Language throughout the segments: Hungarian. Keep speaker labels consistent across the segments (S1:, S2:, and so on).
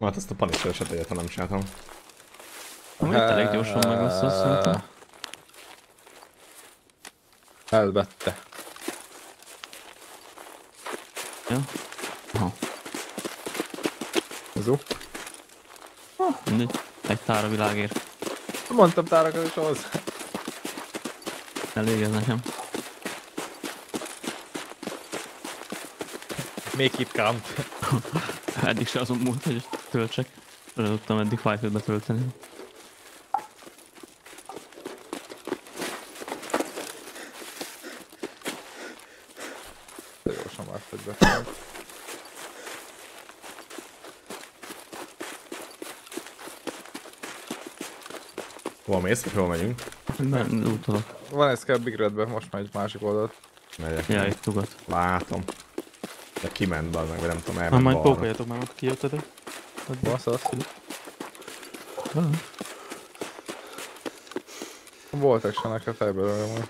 S1: Hát ezt a panisőröset egyáltalán nem csináltam.
S2: Amúgy elég gyorsan meg lesz azt szerintem.
S3: Elvette.
S2: Ja. Aha.
S3: Zo.
S2: Mindegy. Egy tára világért.
S3: Mondtam tárakat is ahhoz.
S2: Elég ez nekem.
S3: Make it count.
S2: Eddig se azon múlt, hogy töltsek. Rá tudtam eddig Five-et betölteni.
S3: De gyorsan már hogy be.
S1: Hol mész, vagy hol megyünk?
S2: Nem, útolok.
S3: Van ez kell Big Redbe, most megy másik oldalt.
S1: Megyek.
S2: Ja, itt ugat.
S1: Látom. De kiment be, meg vagy nem tudom,
S2: Na,
S1: elment
S2: majd
S1: balra.
S2: pókoljatok már, ott kijöttetek.
S3: Basz az.
S2: Ah,
S3: Voltak se nekem fejből majd.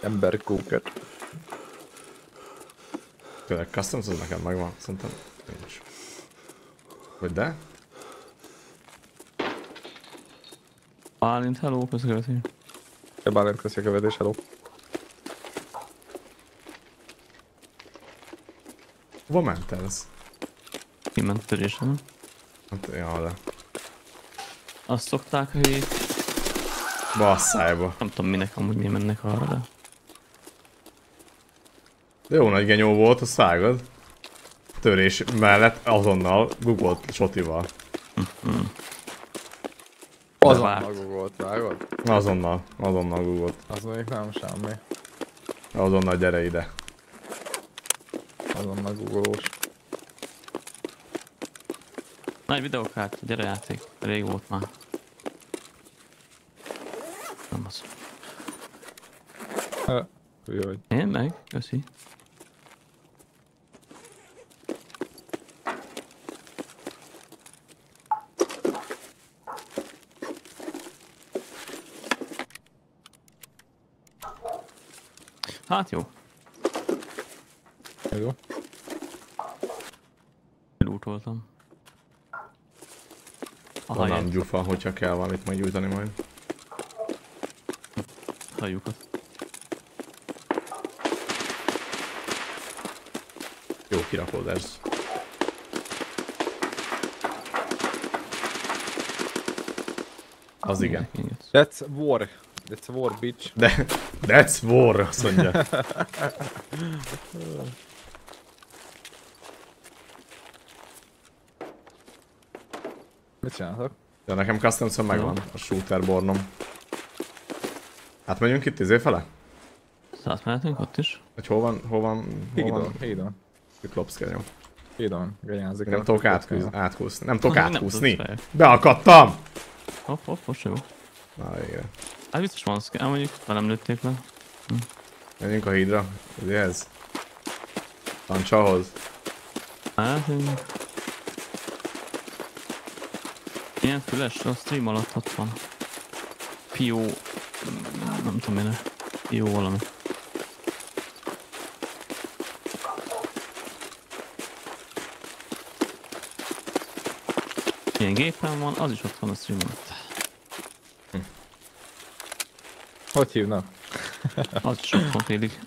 S3: Ember kóket.
S1: Tényleg customs az nekem megvan, szerintem nincs. Vagy de?
S2: Bálint, hello, köszönöm.
S3: Te Bálint köszi a követés, hello.
S1: Hova ment ez?
S2: Kiment törésre, nem?
S1: Hát, ja, de.
S2: Azt szokták, hogy
S1: Basszájba.
S2: nem tudom minek amúgy mi mennek arra, de...
S1: De jó nagy genyó volt, a szágad. Törés mellett azonnal googolt sotival.
S3: Azonnal
S2: várt.
S3: volt, vágod?
S1: Azonnal, azonnal googolt.
S3: Az még nem semmi.
S1: Azonnal gyere ide.
S3: Azonnal googolós.
S2: Nagy videókát, gyere játék. Rég volt már. Nem az.
S3: Ha, Hülye vagy.
S2: Én meg? Köszi. Hát jó,
S3: Jó.
S2: elútoltam. A
S1: Onnan gyufa, hogyha kell valamit meggyújtani majd.
S2: hajukat.
S1: Jó kirakodás. Az igen.
S3: That's war. That's war, bitch.
S1: De, that's war, azt mondja.
S3: Mit csináltok?
S1: De nekem custom megvan, a shooter bornom. Hát megyünk itt izé fele?
S2: Szóval mehetünk ott is?
S1: Vagy hol van, hol van, hol van?
S3: hídon.
S1: Cyclops kenyó.
S3: Hídon, ganyázik.
S1: Nem tudok átkúszni. Nem tudok
S2: Ah, nem
S1: átkúszni. Beakadtam!
S2: Hopp, hopp, most jó.
S1: Na végre.
S2: Hát biztos van szke, mondjuk velem lőtték le.
S1: Menjünk a hídra. Ez. Tancsahoz.
S2: Hát, én... Ilyen füles, a stream alatt ott van. Pio... Nem tudom én. Pio valami. Ilyen gépen van, az is ott van a stream alatt.
S3: Hogy hívnak?
S2: Az is ott van félig.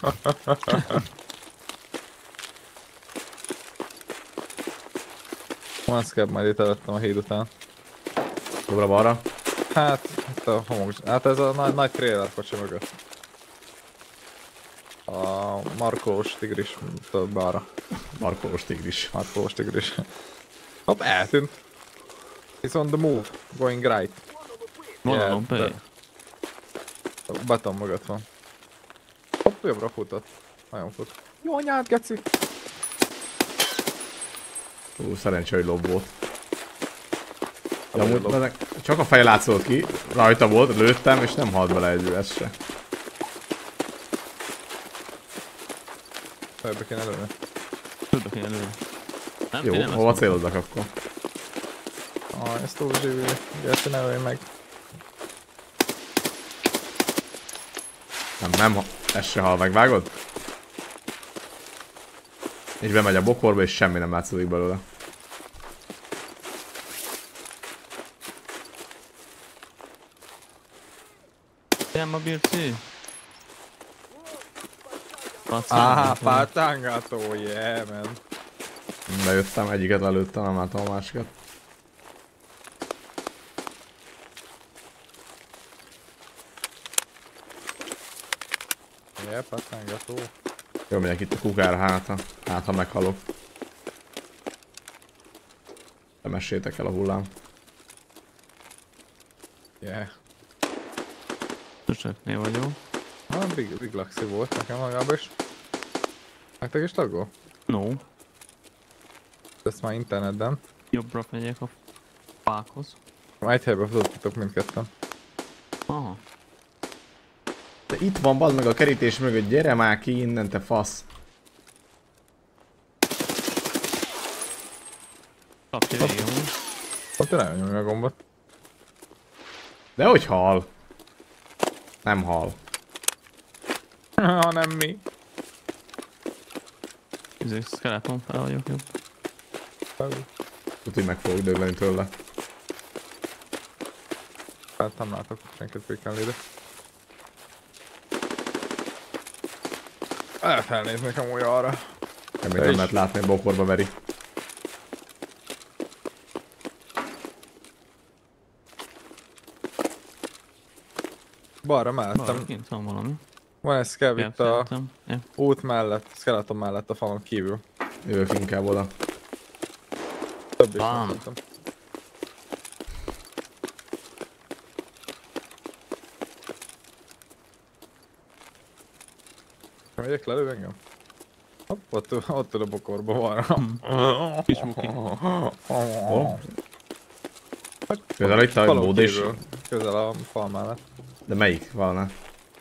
S3: Van szkebb, majd itt előttem a híd után.
S1: Jobbra-balra.
S3: Hát, itt a homok. Hát ez a nagy, nagy trailer kocsi mögött. A Markós tigris több balra.
S1: Markolós tigris.
S3: Markós tigris. Hopp, eltűnt. It's on the move. Going right.
S2: Van
S3: Yeah, de- A beton mögött van. Hopp, jobbra futott. Nagyon fut. Jó anyád, geci!
S1: Ú, szerencsé, hogy lob volt. De
S3: Amúgy
S1: ezek, csak a feje látszott ki, rajta volt, lőttem, és nem halt bele egy üves se.
S3: Fejbe kéne lőni.
S2: Többbe kéne lőni. Nem,
S1: Jó,
S2: nem
S1: hova
S2: ezt
S1: célodnak akkor?
S3: Ah, ez túl. Geci, ne lőj meg.
S1: Nem, nem, ha- ez se hal, megvágod? Így bemegy a bokorba, és semmi nem látszódik belőle.
S2: Nem a birci.
S3: Áhá, pátángató, yeah, man.
S1: Bejöttem, egyiket lelőttem, nem láttam a másikat.
S3: Yeah, pátángató.
S1: Jó, megyek itt a kukára hátra. Hát, ha meghalok. Temessétek el a hullám.
S3: Yeah.
S2: Töseknél vagyok.
S3: Ah, Big, Big Luxy volt nekem magában is. Nektek is taggol?
S2: No.
S3: Ezt már internetben.
S2: Jobbra megyek a fákhoz.
S3: Már egy helyben futottatok mindketten.
S2: Aha.
S1: De itt van, bazd meg a kerítés mögött, gyere már ki innen, te fasz.
S2: Kapja végig amúgy.
S3: Ott nem nyomja a gombot.
S1: De hogy hal? Nem hal.
S3: Ha nem mi.
S2: Ezért skeleton fel vagyok jobb.
S1: Tudod, hogy meg fogok dögleni tőle.
S3: Hát nem látok senkit pékelni ide. El felnéz nekem úgy arra.
S1: Nem, nem lehet látni, bokorba veri.
S3: Balra
S2: Balra
S3: mehettem.
S2: kint van valami.
S3: Van egy skev itt a.
S2: Ja.
S3: út mellett, skeleton mellett a falon kívül.
S1: Jövök inkább oda.
S3: Több is. Megyek lelő engem? Hopp, ott, ott ül a bokorba van.
S2: Kis muki.
S1: Ó, Közel itt a mód is.
S3: Közel a fal mellett.
S1: De melyik valna?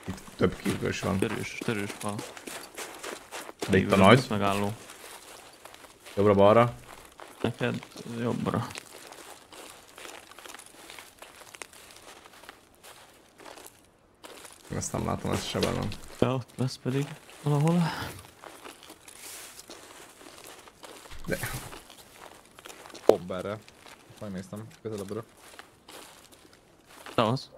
S1: Itt több kívülös van.
S2: Törős, törős fal.
S1: De itt a nagy.
S2: Megálló.
S1: Jobbra-balra.
S2: Neked jobbra.
S1: Ezt nem látom, ez se van.
S2: Ja, ott lesz pedig valahol.
S1: De
S3: Bomberre. Megnéztem közelebbről.
S2: Te az.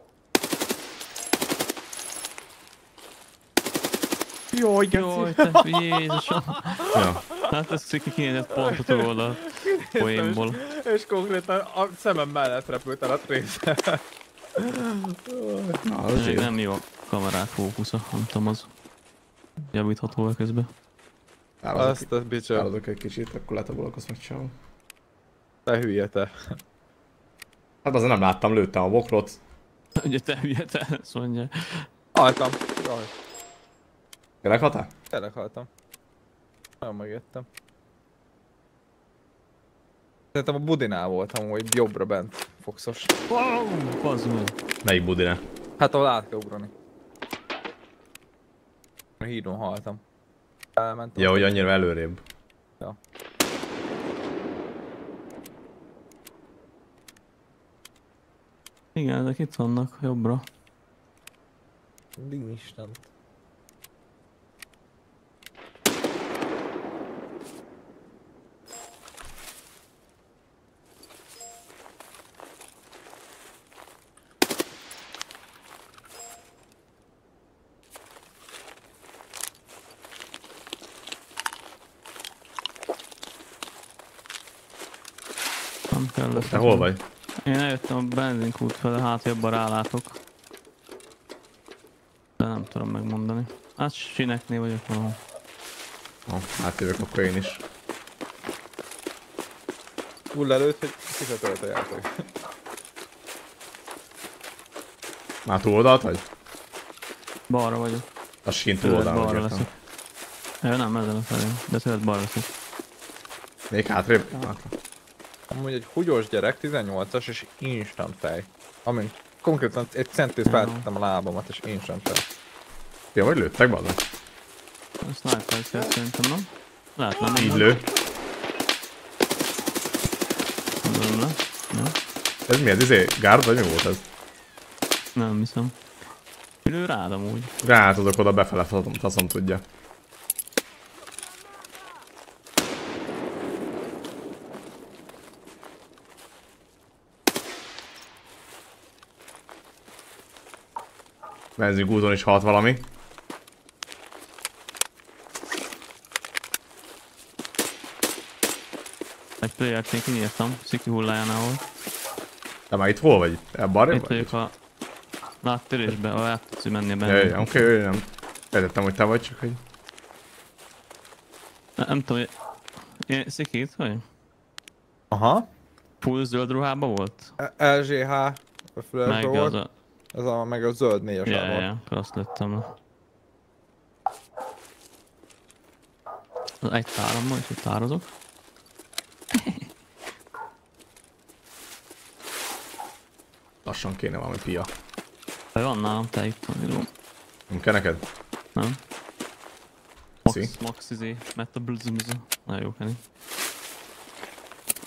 S3: Jaj,
S2: Jaj, te Jézusom.
S1: ja.
S2: Hát ez ki kéne pontot róla a poénból.
S3: És konkrétan a szemem mellett repült el a trésze.
S1: Na, az
S2: Még
S1: jó.
S2: nem jó a kamerák fókusza, nem tudom az javítható a közben.
S3: Azt a bicsa,
S1: állodok egy kicsit, akkor lehet a blokkot megcsinálom.
S3: te hülye te.
S1: Hát azért nem láttam, lőttem a bokrot.
S2: Ugye te hülye, te ezt mondja.
S3: Haltam. Jaj,
S1: Tényleg hatál?
S3: tényleg haltam. Nagyon megjöttem. Szerintem a budinál voltam, hogy jobbra bent, foxos.
S2: Wow, bazd meg.
S1: Melyik budine?
S3: Hát ahol át kell ugrani. A hídon haltam. Elmentem.
S1: Ja, hogy annyira előrébb.
S2: Igen, ezek itt vannak jobbra.
S3: Mindig Isten.
S2: Nem kell lesz.
S1: Te hol vagy?
S2: Én eljöttem a benzinkút fele, hát jobban rálátok. De nem tudom megmondani. Hát sineknél vagyok valahol.
S1: Ó, átjövök akkor én is.
S3: Full előtt, hogy kisetölt a játék.
S1: Már túloldalt vagy?
S2: Balra vagyok.
S1: Az kint
S2: Tőled
S1: túloldalt
S2: balra
S1: vagy.
S2: leszek. Ja, nem, ezen a felén. De tőled balra leszek.
S1: Még hátrébb? Hátra.
S3: Amúgy egy húgyos gyerek, 18-as és instant fej. Amint konkrétan egy centis feltettem a lábamat és instant fej.
S1: Ja, vagy lőttek balra?
S2: A sniper kell szerintem, nem? Lehet nem.
S1: Így lő.
S2: Nem le. Ja.
S1: Ez mi ez? Izé, gárd vagy mi volt ez?
S2: Nem hiszem. Lő rád amúgy?
S1: Rátadok oda befele, faszom, faszom tudja. Benzinkúton is halt valami.
S2: Egy playert én kinyírtam, Sziki hullájánál volt.
S1: Te már itt hol vagy? Ebben
S2: Itt
S1: vagy?
S2: vagyok a láttérésbe, ahol át tudsz menni benne.
S1: ja, oké, okay, nem. Értettem, hogy te vagy, csak hogy...
S2: Nem, nem tudom, hogy... Én Sziki itt vagy?
S3: Aha.
S2: Full zöld ruhában volt?
S3: E- LGH
S2: Meg
S3: volt.
S2: az a...
S3: Ez a, meg a zöld négyes
S2: Ja, ja,
S3: volt.
S2: ja, akkor azt lőttem le. Egy tárommal, és itt tározok.
S1: Lassan kéne valami pia.
S2: De van nálam, te itt van, Iló.
S1: Nem kell neked?
S2: Nem?
S1: Szi.
S2: Max, max izé, metabolism. Nagyon jó kenni.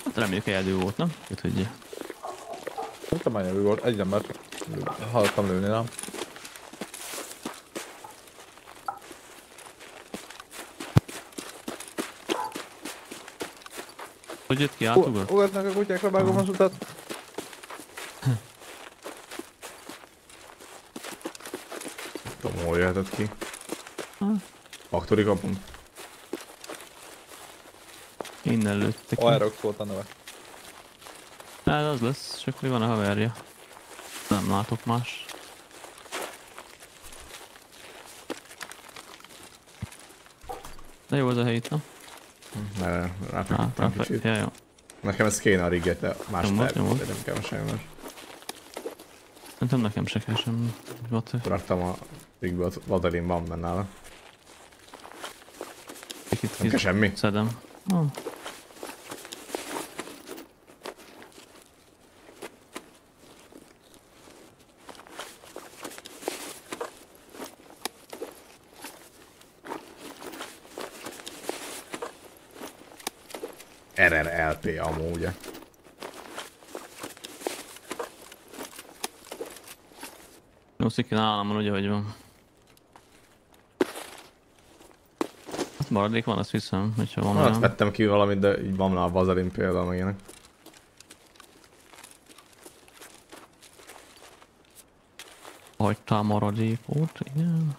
S2: Hát reméljük eldő volt, nem? Ki tudja.
S3: Nem tudom, mennyi volt. Egyre mert hallottam lőni, nem?
S2: Hogy jött ki, átugrott?
S3: Ugatnak a kutyákra, vágom az utat.
S1: Tudom, hol jöhetett ki. Faktori kapunk.
S2: Innen lőttek.
S3: Aerox volt a neve.
S2: Hát az lesz, csak hogy van a haverja. Nem látok más. De jó az a hely itt, nem?
S1: Mert ráfeküdtem
S2: ráfe-
S1: kicsit.
S2: ja, jó.
S1: Nekem ez kéne a rigget, de más terv, de nem kell más.
S2: Szerintem nekem se kell sem.
S1: Raktam a rigbe, ott Vadelin van benne nála. Nem kell semmi.
S2: Szedem. Ah.
S1: RRLP amúgy,
S2: sziki nálam van, ugye, hogy van. Hát maradék van, azt hiszem, hogyha van
S1: Hát
S2: olyan.
S1: vettem ki valamit, de így van a Vazelin például meg ilyenek.
S2: Hagytál maradékot, igen.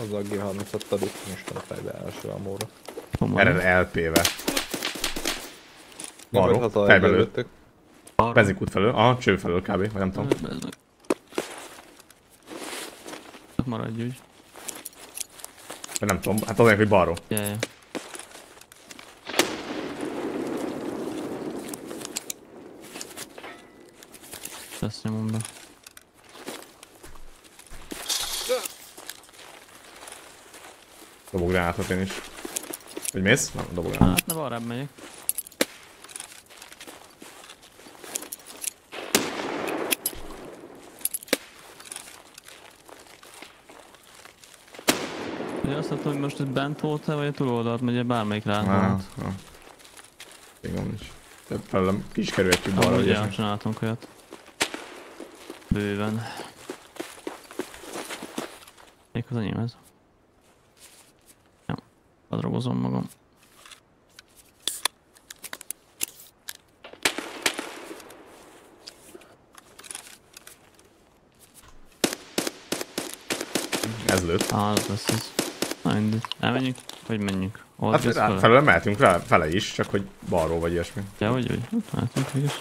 S3: Az a G30-at adjuk most a fejbe első amóra.
S2: Komoly.
S1: RRLP-vel.
S3: Nem
S1: Balról,
S3: volt haza
S1: fejbe lőtt.
S3: előttük.
S2: Arra.
S1: Benzinkút felől, aha, cső felől kb, vagy nem tudom.
S2: Ez meg. Hát Maradj úgy.
S1: Vagy nem tudom, hát azért, hogy balról.
S2: Ja, ja. Ezt nyomom be.
S1: Dobok gránátot én is. Hogy mész? Nem, dobok gránátot.
S2: Hát ne balrább megyek. Azt mondtam, hogy most itt bent voltál, vagy a túloldalt megy, bármelyik rá.
S1: Ah, ah. Igen, nincs. De felem ki is kerülhetjük balra,
S2: Amúgy
S1: ugye?
S2: elcsináltunk olyat. Bőven. Még az enyém ez. Jó, bedrogozom magam.
S1: Ez lőtt.
S2: Á, az lesz ez. Na mindegy. Elmenjünk? Vagy menjünk?
S1: Hát
S2: fel?
S1: felőle mehetünk rá, fele is, csak hogy balról vagy ilyesmi.
S2: Ja, vagy vagy? Hát mehetünk mégis.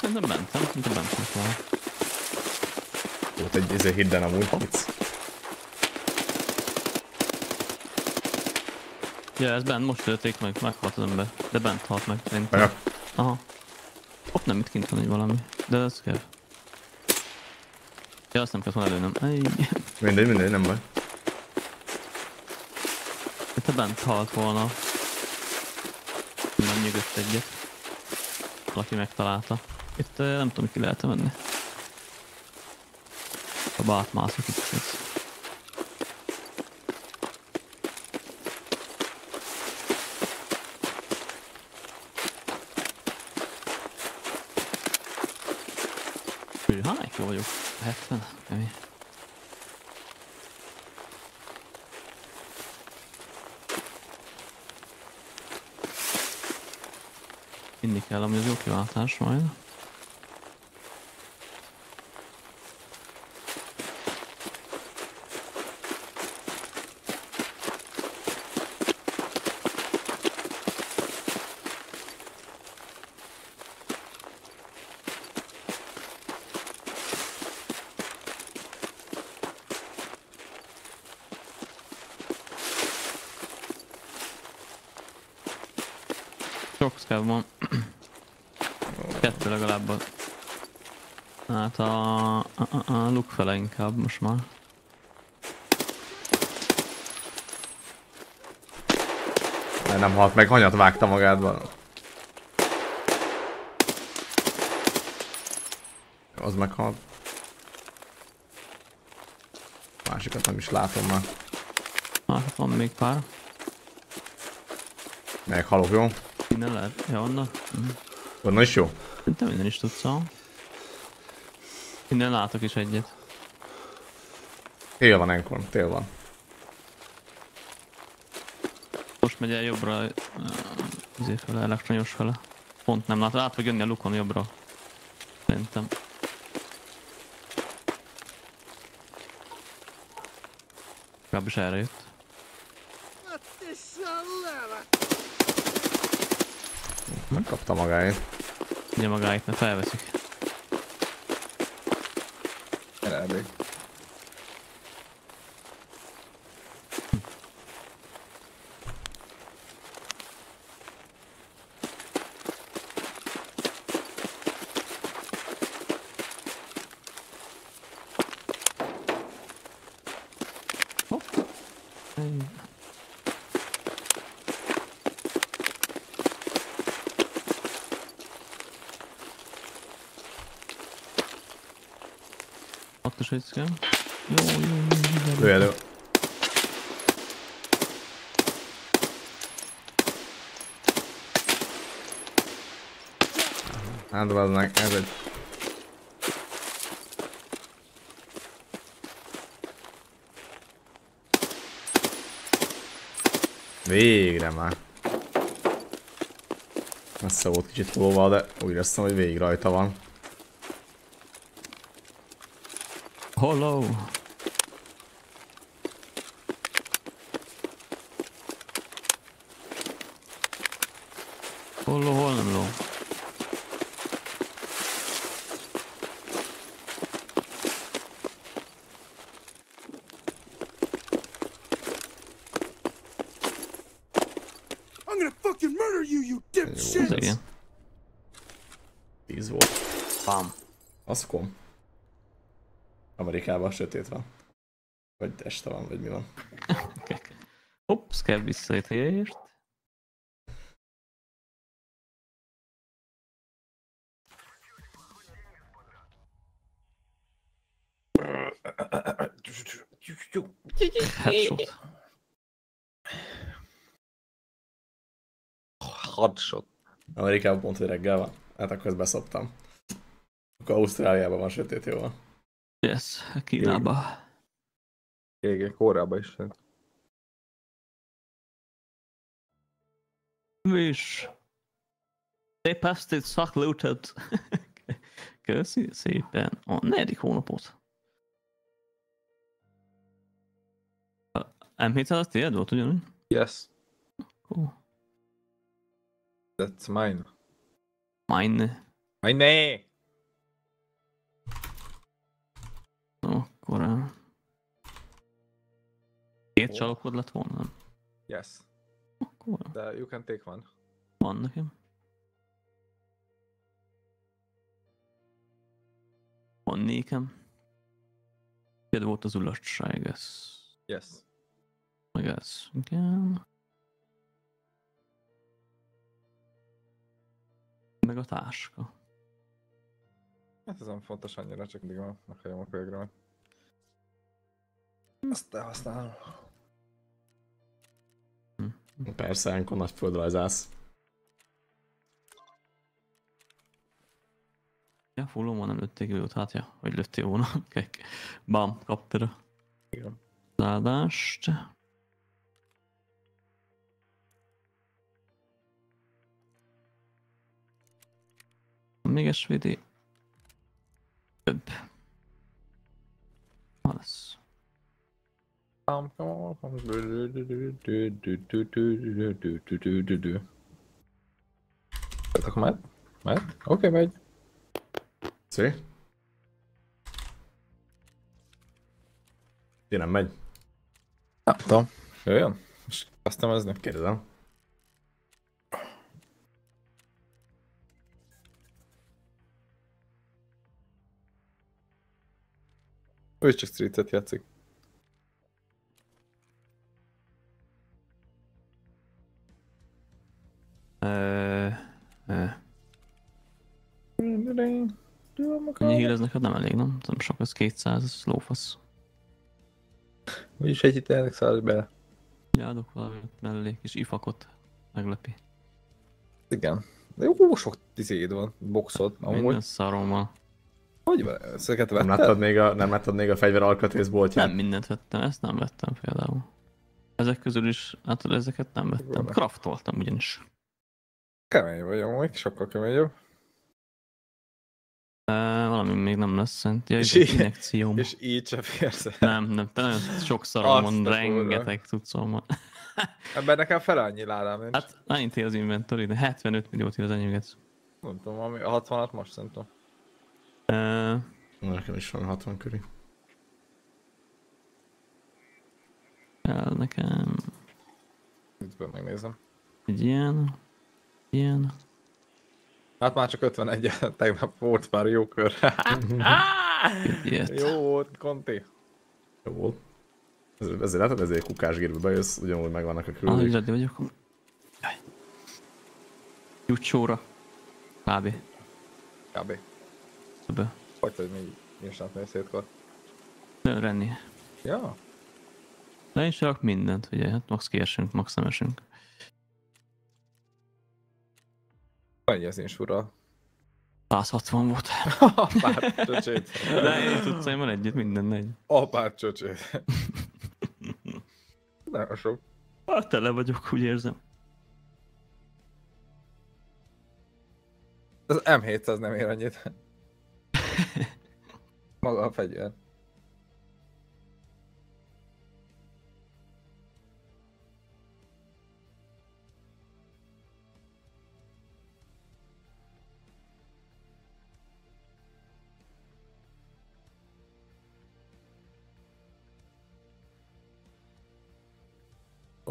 S2: Szerintem bent, nem? Szerintem bent volt valahol.
S1: Volt egy izé hidden amúgy, vicc.
S2: Ja, ez bent, most lőtték meg, meghalt az ember. De bent halt meg, szerintem.
S1: Meg
S2: Aha. Hopp, nem, itt kint van egy valami. De ez kell. Ja, azt nem kellett volna előnöm.
S1: Mindegy, mindegy, nem baj.
S2: Te bent halt volna. Nem nyugodt egyet. Valaki megtalálta. Itt nem tudom, ki lehet -e menni. A bátmászok itt. Ez. klar, Schwein. Çok sıkılmam. Kettő legalább. a- Hát a, a, a, a luk fele inkább most már.
S1: Mert nem halt meg, hanyat vágta magádban. Az meghalt. Másikat nem is látom már.
S2: Hát van még pár.
S1: Meg halok, jó?
S2: Innen lehet. Ja, onnan. Mhm.
S1: Onnan is jó?
S2: Szerintem innen is tudsz, ha? Innen látok is egyet.
S1: Tél van enkor, tél van.
S2: Most megy el jobbra, izé fele, elektronyos fele. Pont nem látom, át fog jönni a lukon jobbra. Szerintem. Legalábbis erre jött.
S1: Megkapta magáét.
S2: Ugye magáit, mert felveszik.
S3: Elég.
S2: Is egy szkem. Jó, jó, jó.
S1: Ő elő. Hát meg, ez egy... Végre már. Messze volt kicsit tolva, de úgy éreztem, hogy végig rajta van.
S2: Hello. Hello, hello.
S4: I'm gonna fucking murder you, you dipshit!
S1: These what?
S2: Bomb.
S1: That's cool. Amerikában sötét van. Vagy este van, vagy mi van.
S2: Hopp, szkev visszaért. Headshot.
S3: Hardshot.
S1: Amerikában pont, hogy reggel van. Hát akkor ezt beszoptam. Akkor Ausztráliában van sötét, jó van.
S2: Yes, Kínába.
S3: Igen, Kórába is.
S2: Wish. They passed it, suck looted. Köszi szépen. A negyedik hónapot. A M700 az tiéd volt ugyanúgy?
S3: Yes,
S2: Cool.
S3: that's mine.
S2: Mine.
S3: Mine!
S2: Két csalókod lett volna?
S3: Yes,
S2: Akkor
S3: de you can take one.
S2: van nekem. Van nékem. Tiéd volt az ulasság, ez.
S3: Yes.
S2: Meg ez. Igen. Meg a táska.
S3: Hát ez nem fontos annyira, csak mindig van, meghagyom a kölyögrömet. Azt elhasználom.
S1: Persze, ilyenkor nagy földrajzász.
S2: Ja, fullon nem lőtték őt, hát ja, hogy lőttél volna. Okay. Bam, kaptad
S3: Igen.
S2: zádást. Még SVD. Több. Ha lesz.
S3: Tehát akkor mehet? Mehet? Oké, okay, megy.
S1: C. Én nem megy.
S3: Nem tudom. Jöjjön. És aztán ez nem
S1: kérdezem.
S3: Ő csak streetet játszik.
S2: Neked nem elég, nem? Nem sok, ez 200, ez lófasz.
S3: Úgyis egy hitelnek szállj bele.
S2: Adok valamit mellé, kis ifakot. Meglepi.
S3: Igen. De jó sok tizéd van, boxod.
S2: Minden
S3: Amúgy.
S2: szarommal.
S3: Hogy van? Ezeket
S1: Nem
S3: vetted?
S1: láttad még a, nem láttad még a fegyver alkatrészboltját?
S2: Nem mindent vettem, ezt nem vettem például. Ezek közül is, hát ezeket nem vettem.
S3: Vannak.
S2: Craftoltam ugyanis.
S3: Kemény vagy amúgy, sokkal keményebb.
S2: Valami még nem lesz szent. Ja,
S3: És így-
S2: injekcióm.
S3: És így se férsz.
S2: Nem, nem, te nagyon sok szarom van, rengeteg cuccom van.
S3: Ebben nekem fel annyi ládám nincs. Hát...
S2: Hát annyit az inventory, de 75 milliót ír az enyémet.
S3: Nem tudom, ami a 60-at most szerintem.
S2: E,
S1: Nekem is van 60 körül.
S2: kell nekem
S3: Itt megnézem.
S2: egy ilyen, ilyen.
S3: Hát már csak 51 tegnap volt már jó kör. jó volt, Conti.
S1: Jó volt. Ez- Ezért látod, ezért kukásgérbe bejössz, ugyanúgy megvannak a
S2: Ah,
S1: küldők.
S2: ready vagyok. Jaj. Jutsóra. Kb.
S3: Kb.
S2: Be.
S3: Hogy hogy még instantnél szétkor.
S2: De Renni.
S3: Ja.
S2: Én csak mindent, ugye, hát max kiesünk, max nem esünk.
S3: Annyi az insura.
S2: 160 volt.
S3: Apát csöcsét.
S2: De én tudszaimal együtt minden egy.
S3: Apát csöcsét. Nagyon sok.
S2: Hát tele vagyok, úgy érzem.
S3: Az M700 nem ér annyit. Maga a fegyver.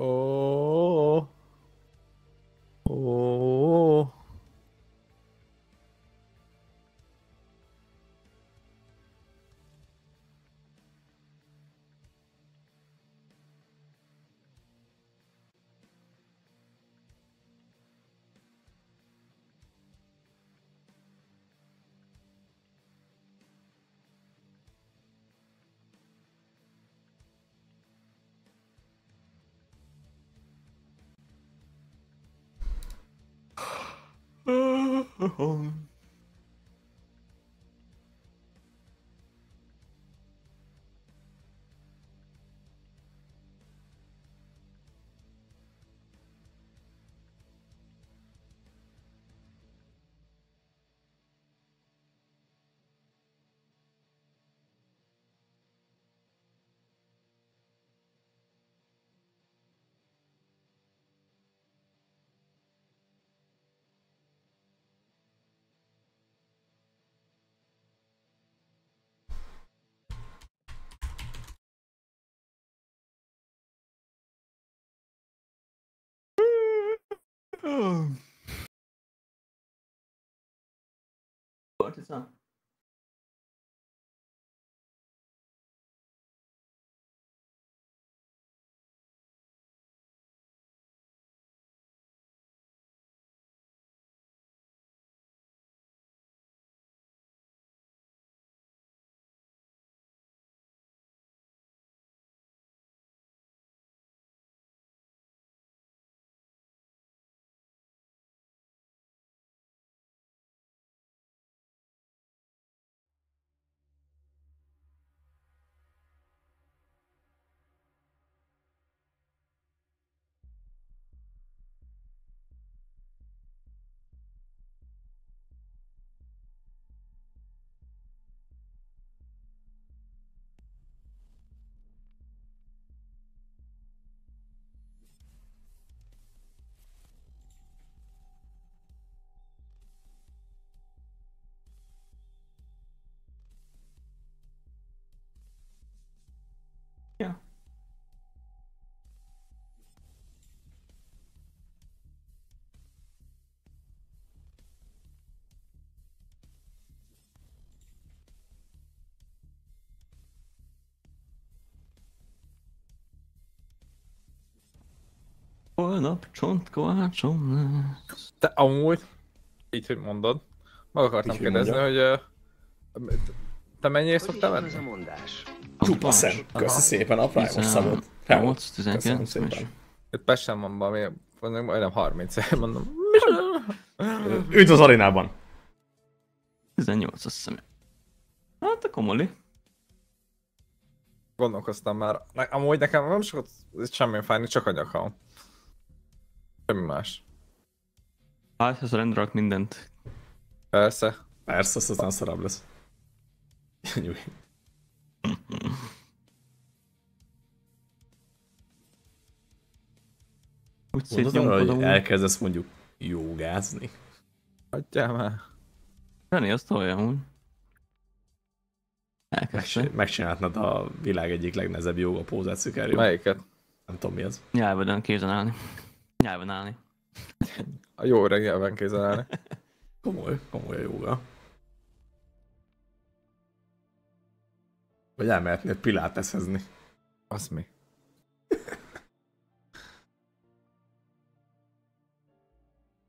S3: Oh. Oh.
S2: What is that? Holnap csontkovácsom lesz.
S3: Te amúgy, így, hogy mondod, meg akartam
S1: Így,
S3: kérdezni, hogy ö, te mennyire szoktál venni?
S5: ez a mondás?
S1: Csupa szem. Köszi szépen a Prime szabot. Köszönöm
S2: 19,
S1: szépen.
S3: Itt Pesten van valami, mondjuk majdnem 30 mondom.
S1: Üdv az arénában.
S2: 18 azt hiszem. Hát a komoli.
S3: Gondolkoztam már. Amúgy nekem nem sokat semmi fájni, csak a nyakam. Semmi más.
S2: Hát, ez rendrak mindent.
S3: Persze.
S1: Persze, az aztán szarabb lesz. Nyugi.
S2: Úgy
S1: Mondod hogy elkezdesz mondjuk jogázni.
S3: Hagyjál már.
S2: Reni, azt tolja amúgy.
S1: Megcsin-
S2: Elkezdte.
S1: Megcsinálhatnád a világ egyik legnehezebb joga pózát szükerül.
S3: Melyiket?
S1: Nem tudom mi az.
S2: Nyelveden kézen állni. Nyelven állni.
S3: A jó öreg nyelven kézelni.
S1: Komoly, komoly a joga. Vagy elmehetnél piláteszezni.
S3: Az mi?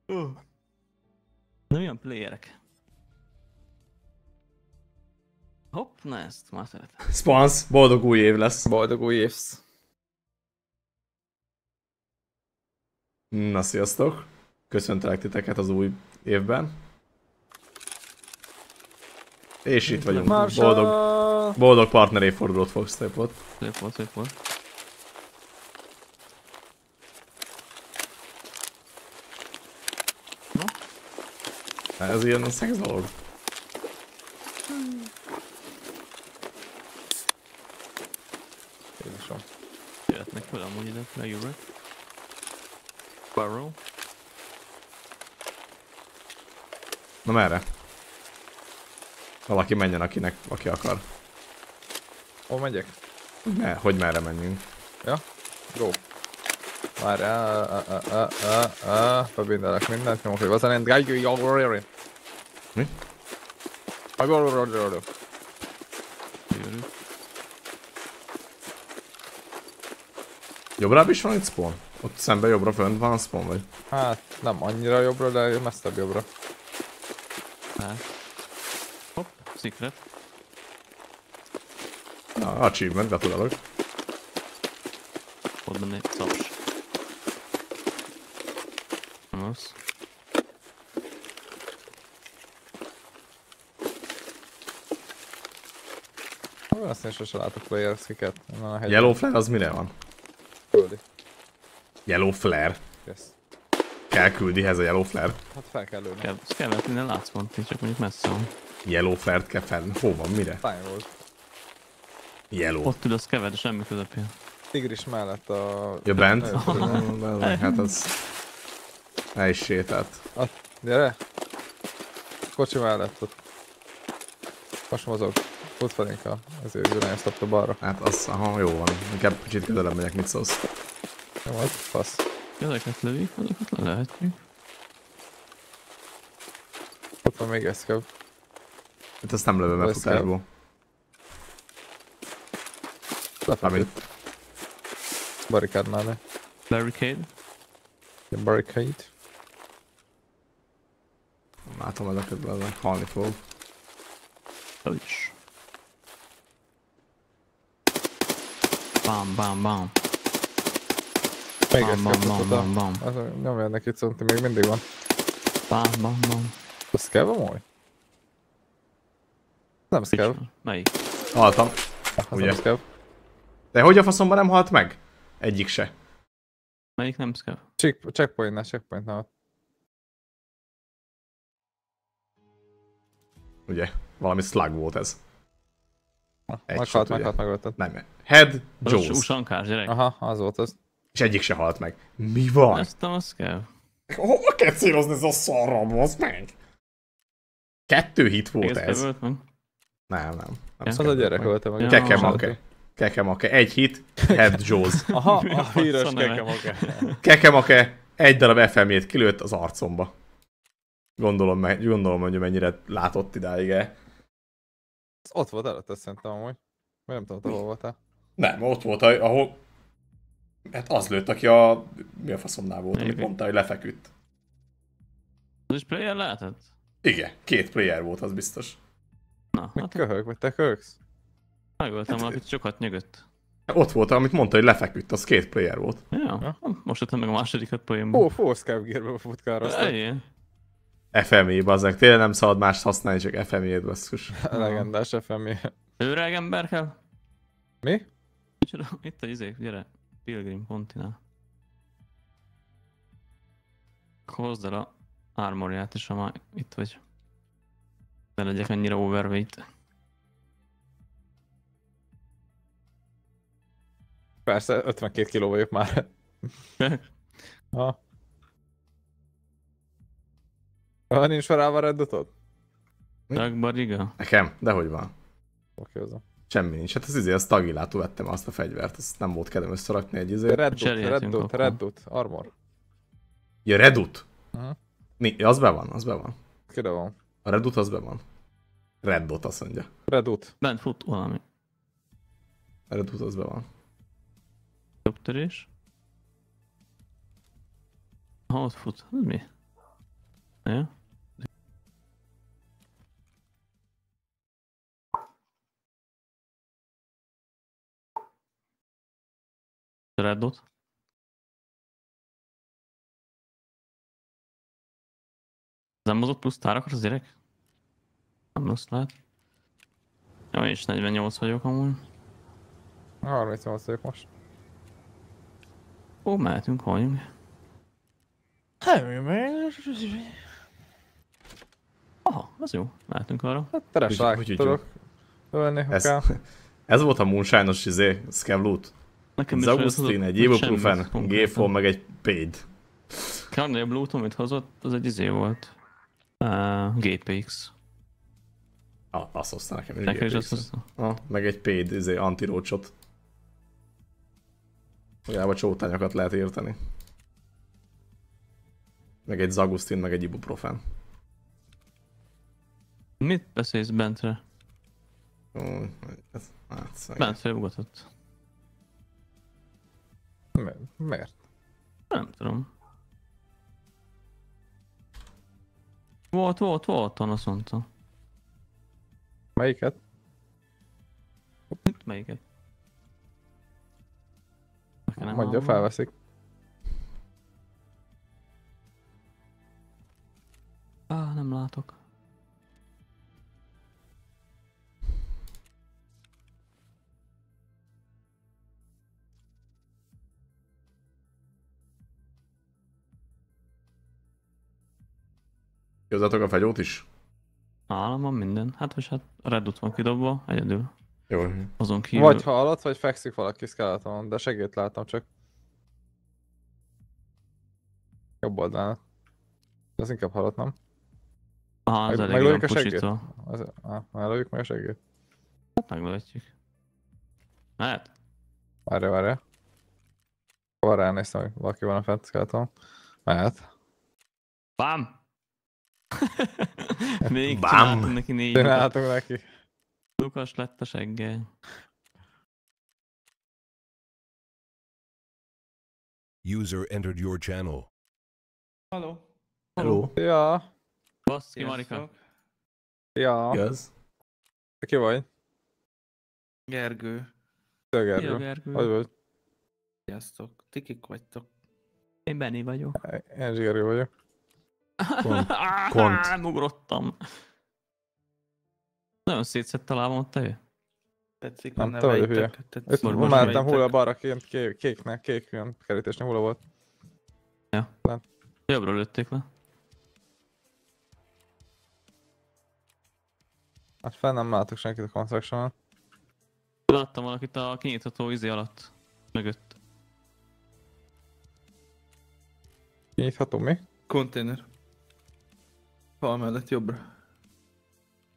S2: Na milyen playerek? Hopp, na ezt már szeretem.
S1: Spans, boldog új év lesz.
S3: Boldog új évsz.
S1: Na, sziasztok! Köszöntelek titeket az új évben. És itt vagyunk. Boldog, boldog partner évfordulót fogsz ott.
S2: Szép volt, szép volt.
S1: Ez ilyen a szex dolog.
S3: Jézusom.
S2: Jöhetnek fel amúgy ide, megjövök. Barrow.
S1: Na merre? Valaki menjen, akinek, aki akar.
S3: Hol megyek?
S1: Ne, hogy merre menjünk.
S3: Ja? Go. Várjál, a, a, a, a, a, bebindelek mindent, nyomok, hogy vazen, gájjú, jó,
S1: Mi?
S2: Jövök.
S1: Jobbra is van itt spawn? Ott szembe jobbra fönt van spawn vagy?
S3: Hát, nem annyira jobbra, de messzebb jobbra.
S2: Hát. Hopp, secret.
S1: Na, achievement, gratulálok.
S2: Volt benne egy szaps. Nem az.
S3: Azt én sose látok player hegyben
S1: Yellow flare az mire van?
S3: Küldi.
S1: Yellow flare.
S3: Yes.
S1: Kell küldihez a yellow flare.
S3: Hát fel kell lőni.
S2: Kell, ezt kell vetni, de látsz pont, így csak mondjuk messze van.
S1: Yellow flare-t kell fel. Hol van, mire?
S3: Fáj volt.
S1: Yellow.
S2: Ott ül az keved, semmi közepén.
S3: Tigris mellett a...
S1: Ja, bent? Hát az... El is sétált.
S3: Gyere! Kocsi mellett ott. Most mozog. Fut felénk a... Ezért irányoztatta balra.
S1: Hát az, aha, jó van. Inkább kicsit közelebb megyek, mit szólsz?
S3: Jó? Fasz.
S2: Ezeket lövik, azokat le lehetjük.
S3: Ott van még eszköv.
S1: Hát azt nem lövöm
S3: Ez
S1: futásból.
S3: Lefelé.
S1: Amint
S3: Barikád mellé.
S2: Barricade.
S3: Ilyen barricade.
S1: látom ezeket, be, halni fog.
S2: Is. Bam, bam, bam. Bam, bam, bam, bam, bam.
S3: Az, nyomja neki cunti, még mindig van.
S2: Bam, bam, bam.
S3: A scav amúgy? Nem scav.
S2: Micsoda? Melyik?
S1: Haltam.
S3: Az
S1: Ugye?
S3: nem scav.
S1: De hogy a faszomban nem halt meg? Egyik se.
S2: Melyik nem scav?
S3: Check, checkpointnál, checkpointnál.
S1: Ugye? Valami slug volt ez. Egy
S3: Meghalt, meghalt, megölted.
S1: Nem. Head, Jaws.
S2: usankás gyerek.
S3: Aha, az volt az.
S1: És egyik se halt meg. Mi van?
S2: Ezt nem a scav.
S1: Hova kell célozni ez a szarra, az meg? Kettő hit volt
S2: Egész
S1: ez.
S2: meg.
S1: Nem, nem. nem
S2: Az
S3: Az a gyerek ölte meg.
S1: Kekemake. Kekemake. Egy hit, head Jaws.
S3: Aha,
S2: a
S3: híres kekemake.
S1: Kekemake egy darab FM-ét kilőtt az arcomba. Gondolom, me- gondolom, hogy mennyire látott idáig -e.
S3: Az Ott volt előtte szerintem amúgy. Vagy nem tudom, hol voltál.
S1: Nem, ott volt, ahol Hát az lőtt, aki a... Mi a faszomnál volt, amit mondta, hogy lefeküdt.
S2: Az is player lehetett?
S1: Igen, két player volt, az biztos.
S2: Na,
S3: Mi
S2: hát
S3: köhög, vagy te köhögsz?
S2: megöltem valakit, sokat nyögött.
S1: Ott volt, amit mondta, hogy lefeküdt, az két player volt.
S2: Ja, most jöttem meg a másodikat poénból.
S3: Ó, Force Cap Gearbe futkároztak.
S2: Igen.
S1: FMI, bazzeg. Tényleg nem szabad más használni, csak FMI-t basszus.
S3: Legendás FMI.
S2: Öreg ember kell?
S3: Mi?
S2: Micsoda? Itt a izék, gyere. Pilgrim Pontinál. Hozd el a armorját is, ha már itt vagy. Ne legyek ennyire overweight.
S3: Persze, 52 kiló vagyok már. Ha. Ha nincs felállva reddutod?
S2: Drag Bariga?
S1: Nekem? Dehogy van.
S3: Oké, az.
S1: Semmi nincs. Hát az izé, az tagilától vettem azt a fegyvert, azt nem volt kedvem összerakni egy izé.
S3: Reddut,
S2: akkor.
S3: reddut, armor.
S1: Ja, Redut.
S3: Aha.
S1: Mi? Az be van, az be van.
S3: Kide van?
S1: A Redut az be van. Red Dot azt mondja.
S3: Reddut.
S2: Bent fut valami.
S1: A Redut az be van.
S2: Többtörés. Ha ott fut, mi? Ja? Red dot. Nem mozott plusz tárakat az gyerek? Nem rossz lehet. Jó, én is 48 vagyok amúgy.
S3: 38 vagyok most.
S2: Ó, mehetünk, hagyjunk. Aha, az jó. Mehetünk arra.
S3: Hát teres
S1: úgy- úgy-
S3: tudok. Ölni,
S1: Ez, ez volt a moonshine-os izé, Scavloot.
S2: Nekem
S1: Az Augustin, egy Ibuprofen, G4, meg egy Paid.
S2: Carnival Blue, amit hozott, az egy izé volt. Uh, GPX.
S1: Ah, azt hozta nekem.
S2: Nekem is azt hozta.
S1: Ah, meg egy Paid izé, antirócsot. Magába csótányokat lehet érteni. Meg egy Zagustin, meg egy Ibuprofen.
S2: Mit beszélsz Bentre?
S1: Ó, ez, hát.
S2: Bentre ugatott.
S3: Mi- Miért?
S2: Nem tudom. Volt, volt, volt, azt mondta.
S3: Melyiket?
S2: Melyiket? Nekem
S3: Mondja, felveszik.
S1: Hozzátok a fegyót is?
S2: Nálam van minden. Hát, vagy hát a Reddut van kidobva, egyedül.
S1: Jó.
S2: Azon kívül...
S3: Vagy halott, vagy fekszik valaki skeleton, de segít látom csak. Jobb oldalán. Ez inkább halott, nem?
S2: Aha, az
S3: Meg-
S2: elég
S3: segget?
S2: pusítva.
S3: Az, meg a segít.
S2: Hát meglőhetjük. Mehet?
S3: Várja, várja. Hol ránéztem, hogy valaki van a fent skeleton. Mehet.
S2: Bám! Még
S1: Bám!
S2: neki négy.
S3: Csináltunk neki.
S2: Lukas lett a seggel.
S5: User entered your channel.
S6: Halló.
S1: Hello.
S3: Ja,
S2: Baszki, Marika.
S3: Ja.
S1: Igaz?
S3: Te ki vagy?
S6: Gergő.
S2: Szia,
S3: Tögergő. Hogy
S2: Gergő.
S3: vagy?
S6: Sziasztok. Ti kik vagytok?
S2: Én Benni vagyok.
S3: Én Gergő vagyok.
S1: Kont.
S2: Á,
S1: Kont.
S2: Ugrottam. Nagyon szétszett a lábam ott te
S6: Tetszik a
S3: Nem, te vagy a
S6: neveitek?
S3: Itt
S6: Tetszik a
S2: most
S3: mellettem
S6: neveitek?
S3: hull a balra ként kék, kéknek, kék ilyen kerítésnek hulla volt.
S2: Jobbról lőtték le.
S3: Hát fel nem látok senkit a construction
S2: Láttam valakit a kinyitható izé alatt. Mögött.
S3: Kinyitható mi?
S6: Konténer. Fal mellett jobbra.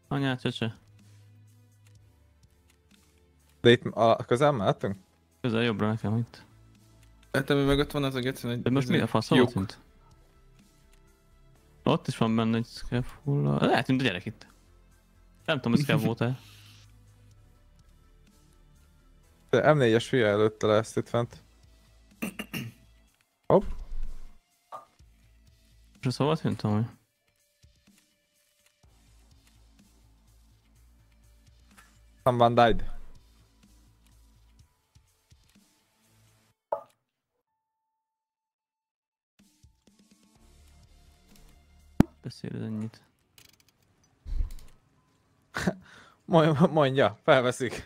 S2: Anyát, csecse.
S3: De itt a közel mellettünk?
S2: Közel jobbra nekem itt.
S6: Hát ami mögött van az a geci, egy...
S2: De most mi a fasz volt tűnt? Ott is van benne egy scaffold. Lehet, mint a gyerek itt. Nem tudom, hogy scaf volt-e.
S3: De M4-es fia előtte lesz itt fent. Hopp.
S2: És ez hova tűnt amúgy?
S3: Someone died.
S2: Beszéled ennyit.
S3: Mondja, felveszik.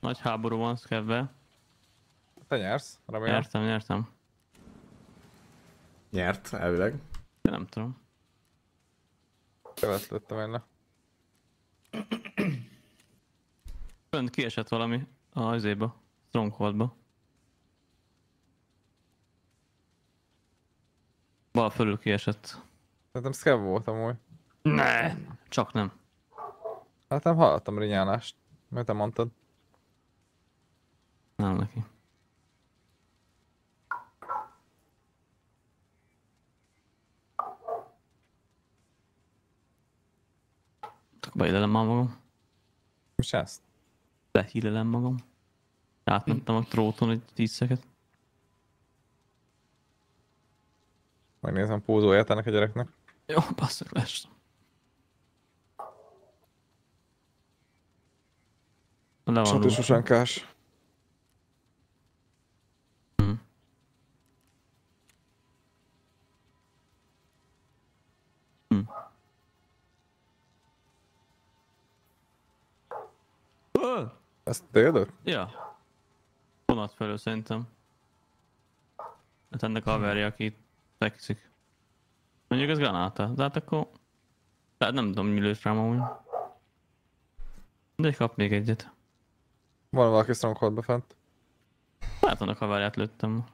S2: Nagy háború van Skevbe.
S3: Te nyersz, remélem.
S2: Nyertem, nyertem.
S1: Nyert, elvileg.
S2: Nem tudom.
S3: Én le.
S2: Fönt kiesett valami a azéba. Strongholdba. Bal fölül kiesett.
S3: Szerintem Scav volt amúgy.
S2: Ne! Csak nem.
S3: Hát nem hallottam rinyálást. Mert te mondtad.
S2: Nem neki. Beillelem már magam.
S3: Mi se ezt?
S2: Behílelem magam. Átmentem a tróton egy tízszeket.
S3: Megnézem pózóját ennek a gyereknek.
S2: Jó, basszak lesz. Le van
S3: Satu
S2: lúg.
S3: Ezt tényleg?
S2: Ja. Vonat felül szerintem. Hát ennek a haverja, aki fekszik. Mondjuk ez granáta, de hát akkor... Tehát nem tudom, mi lőtt rám amúgy. De kap még egyet.
S3: Van valaki strongholdba fent.
S2: Hát annak haverját lőttem.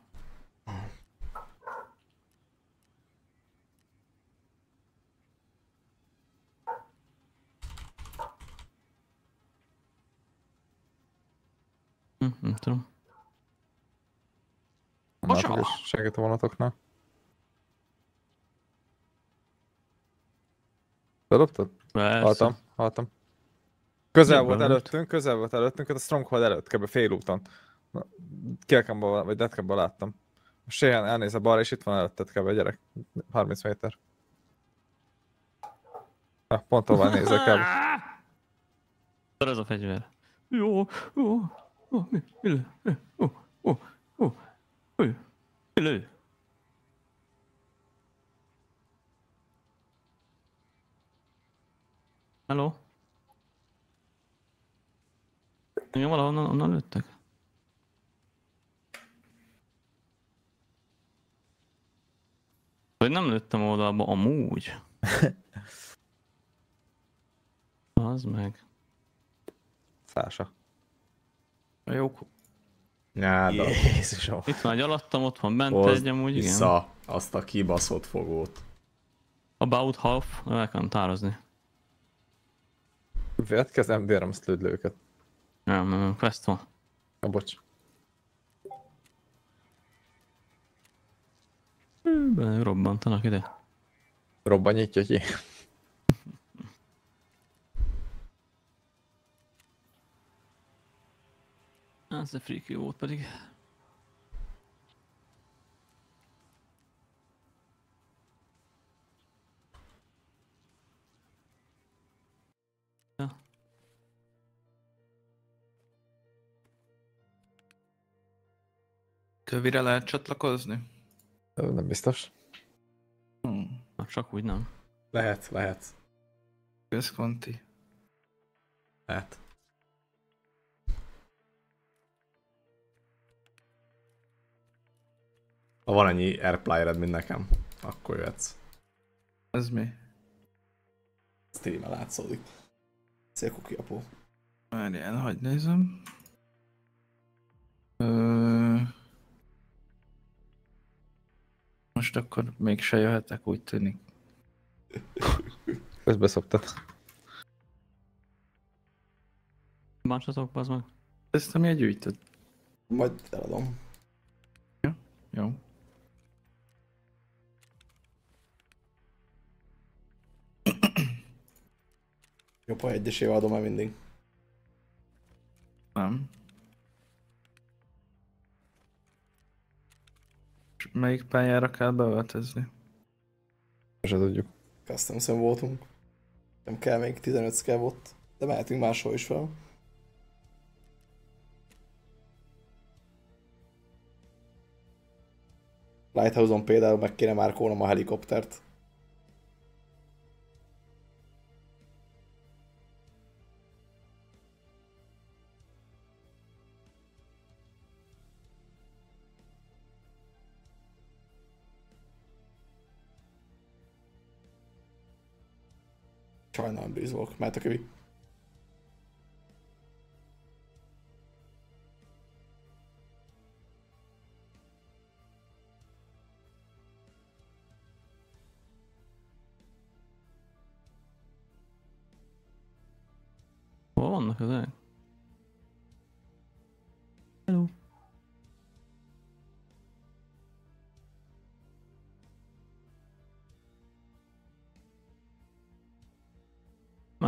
S2: Hm, nem tudom.
S3: És segít a vonatoknál. Bedobtad? Haltam, haltam. Közel
S2: Nem
S3: volt előttünk, közel volt előttünk, hát a Stronghold előtt, kb. fél úton. Kielkamba, vagy Deathcamban láttam. Most Séhen elnéz a balra, és itt van előtted kb. gyerek. 30 méter. Na, pont tovább nézek kb.
S2: Ez a fegyver. Jó, jó, jó, mi, mi? Ó, ó, ó, ó, mi lő? Hello? Igen, valahonnan onnan lőttek? Vagy nem lőttem oldalba, amúgy. Az meg.
S3: Szása.
S6: A jó.
S1: Nyáda.
S3: Jézusom.
S2: Itt van egy alattam, ott van bent
S1: Hozd
S2: egy, amúgy igen.
S1: vissza azt a kibaszott fogót.
S2: About half, el kell tározni.
S3: Vett kezem, délre azt lőd le őket.
S2: Nem, nem, nem, quest van.
S3: Na, bocs.
S2: Robbantanak ide.
S3: Robban nyitja ki.
S2: Ez a freaky volt pedig. Ja.
S6: Tövire lehet csatlakozni?
S3: Ö, Nem biztos.
S6: Hm.
S2: Na, csak úgy nem.
S1: Lehet, lehet,
S6: Központi.
S1: lehet. Ha van annyi airplayered, mint nekem, akkor jöhetsz.
S6: Ez mi?
S1: Stream látszódik. Szia kuki apó.
S6: Várjál, hagyd nézem. Ö... Most akkor még se jöhetek, úgy tűnik.
S3: Közbeszoptad.
S2: Bántsatok, bazd meg.
S6: Ezt ami gyűjtöd.
S1: Majd eladom.
S6: Jó.
S1: Jobb, ha egyesével adom el mindig. Nem.
S6: És melyik pályára kell beöltözni?
S3: Se tudjuk.
S1: Custom szem voltunk. Nem kell még 15 scav de mehetünk máshol is fel. Lighthouse-on például meg már kónom a helikoptert. Sajnálom, bízolok, mert a kövi.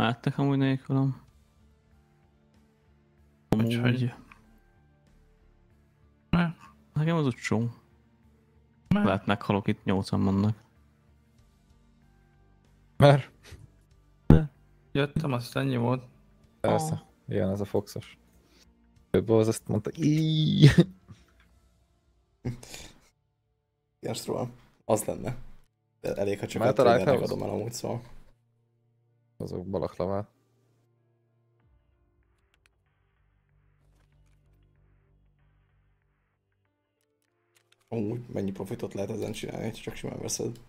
S2: Mehettek amúgy nélkülem.
S6: Úgyhogy-. Ne.
S2: Nekem az utcsó.
S6: Ne.
S2: Lehet meghalok itt nyolcan vannak.
S3: Mert
S6: Jöttem, aztán ennyi volt.
S3: persze, ilyen ez a foxos. Több az azt mondta, íííí.
S1: Gerstról. Az lenne. Elég, ha csak
S3: Mehet
S1: a adom el amúgy szóval.
S3: Azok balaklavát.
S1: Amúgy mennyi profitot lehet ezen csinálni, ha csak simán veszed.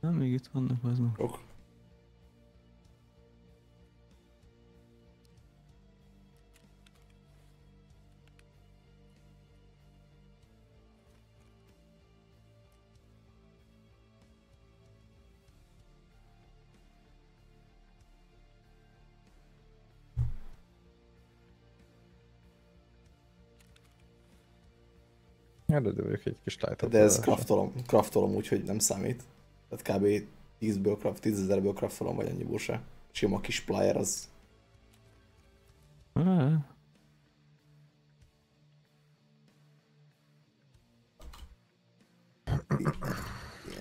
S2: Nem, még itt vannak az meg.
S3: Vagyok egy kis light
S1: De ez craftolom, craftolom úgy, hogy nem számít. Tehát kb. 10-ből craft, 10 ezerből craftolom, vagy annyi bursa. Sima kis plier az
S2: Ah,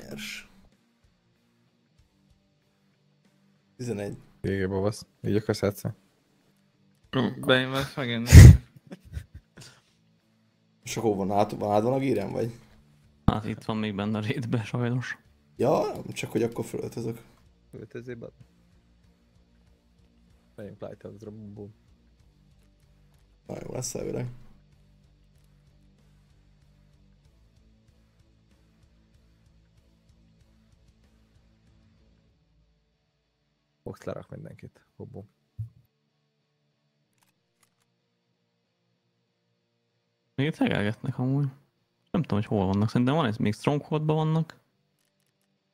S1: nyers. 11.
S3: GG babasz. Így akarsz játszani?
S6: Beinvest megint.
S1: És akkor van át, van át van a gírem, vagy?
S2: Hát itt van még benne a rétbe sajnos.
S1: Ja, csak hogy akkor fölöltözök.
S3: Öltözébe. Megyünk light house bum bum.
S1: Na jó lesz elvileg.
S3: Fox lerak mindenkit. Bum
S2: Még itt legelgetnek amúgy. Nem tudom, hogy hol vannak. Szerintem van ez még Strongholdban vannak.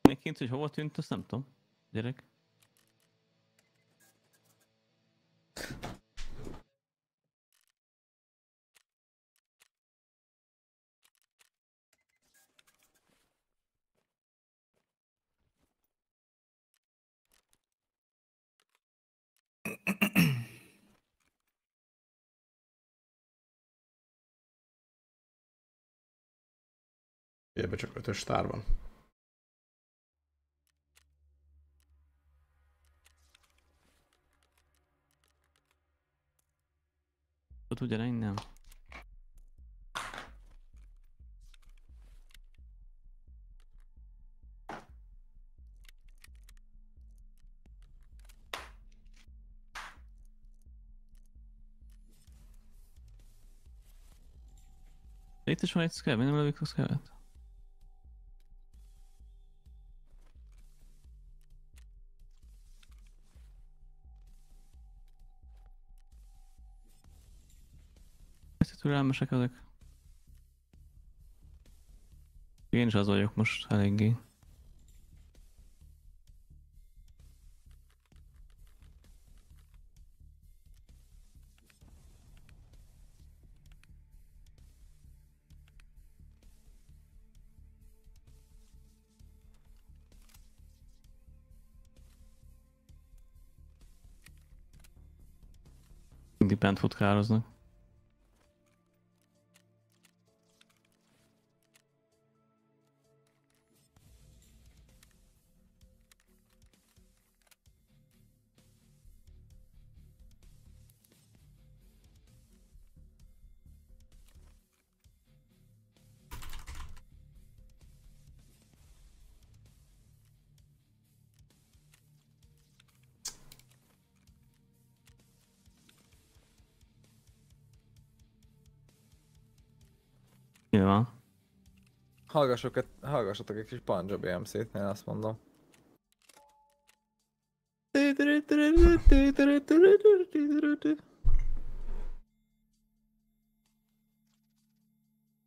S2: Még kint, hogy hova tűnt, azt nem tudom. Gyerek.
S7: Ebbe csak ötös sztár van.
S2: Ott innen. De Itt is van egy scab, nem lövik a scabet? Türelmesek ezek. Én is az vagyok most eléggé. Mindig bent futkároznak. Nyilván.
S3: Hallgassatok, hallgassatok egy kis Punjab EMC-t, én azt mondom.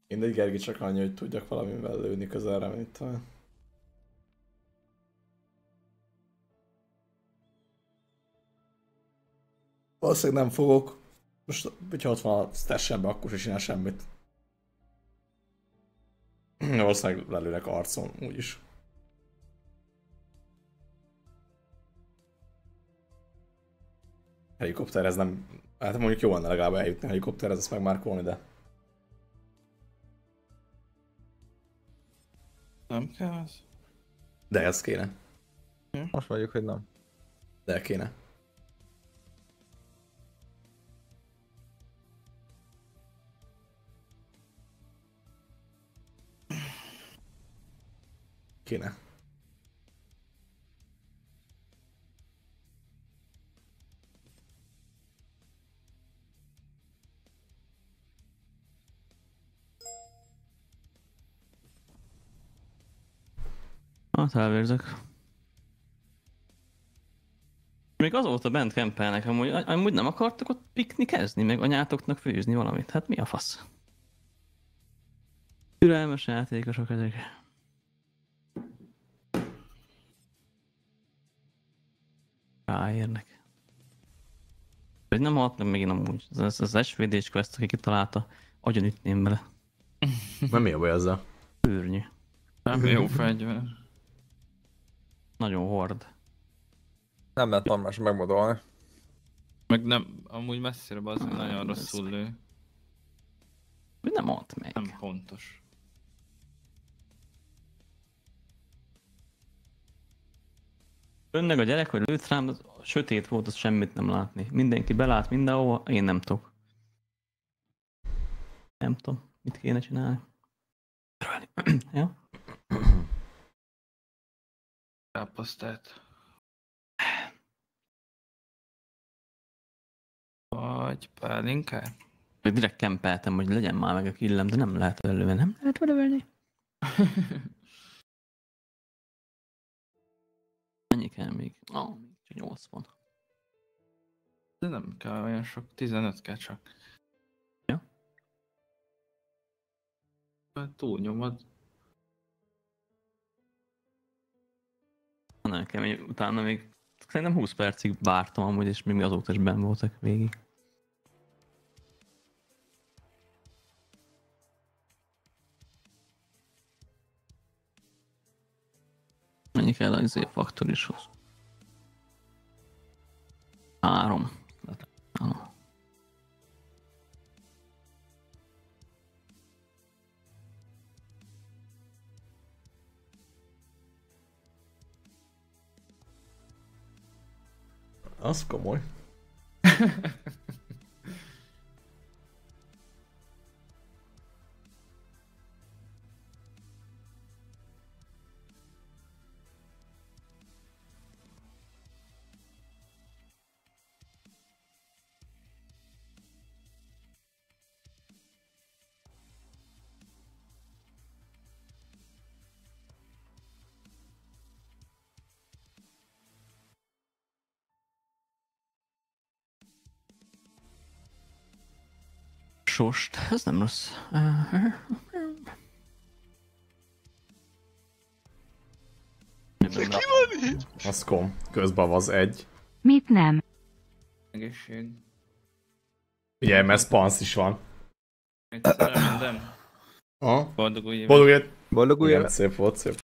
S1: Mindegy, Gergi csak annyi, hogy tudjak valamivel lőni közelre, mint tudom. Valószínűleg nem fogok. Most, hogyha ott van a stassembe, akkor sem csinál semmit. Valószínűleg lelőnek arcon, úgyis. Helikopter, ez nem... Hát mondjuk jó lenne legalább eljutni helikopterhez, ezt megmárkolni, de...
S6: Nem kell az?
S1: De ez kéne.
S3: Most mondjuk, hogy nem.
S1: De kéne. Kéne.
S2: Hát elvérzek. Még azóta bent kempelnek, amúgy, amúgy nem akartok ott piknikezni, meg anyátoknak főzni valamit. Hát mi a fasz? Türelmes játékosok ezek. Ráérnek. Vagy nem halt meg megint amúgy. Ez az SVD-s quest, aki kitalálta, agyon ütném bele.
S1: Nem mi a baj ezzel?
S2: Őrnyű.
S6: Nem jó fegyver.
S2: Nagyon hord.
S3: Nem lehet normálisan megmodolni.
S6: Meg nem, amúgy messzire az nagyon rosszul lő.
S2: Hogy nem halt meg.
S6: Nem pontos.
S2: Önnek a gyerek, hogy lőtt rám, az sötét volt, az semmit nem látni. Mindenki belát mindenhova, én nem tudok. Nem tudom, mit kéne csinálni. Ja?
S6: Káposztát. Vagy pálinkát?
S2: Direkt kempeltem, hogy legyen már meg a killem, de nem lehet vele. Nem lehet vele kell még? Ah, még csak 80.
S6: De nem kell olyan sok, 15 kell csak.
S2: Ja.
S6: Hát túlnyomod.
S2: Nagyon kemény, utána még szerintem 20 percig vártam amúgy, és még azóta is benn voltak végig. Mennyi kell az izé faktorishoz? Három. Három.
S1: Az komoly.
S2: Sost, ez nem rossz.
S1: Az kom. Közben az egy.
S8: Mit nem?
S6: Egészség.
S1: Ugye, mert spans is van. Aha.
S6: Boldog új évet.
S1: Boldog évet.
S3: Boldog új évet!
S1: szép volt, szép.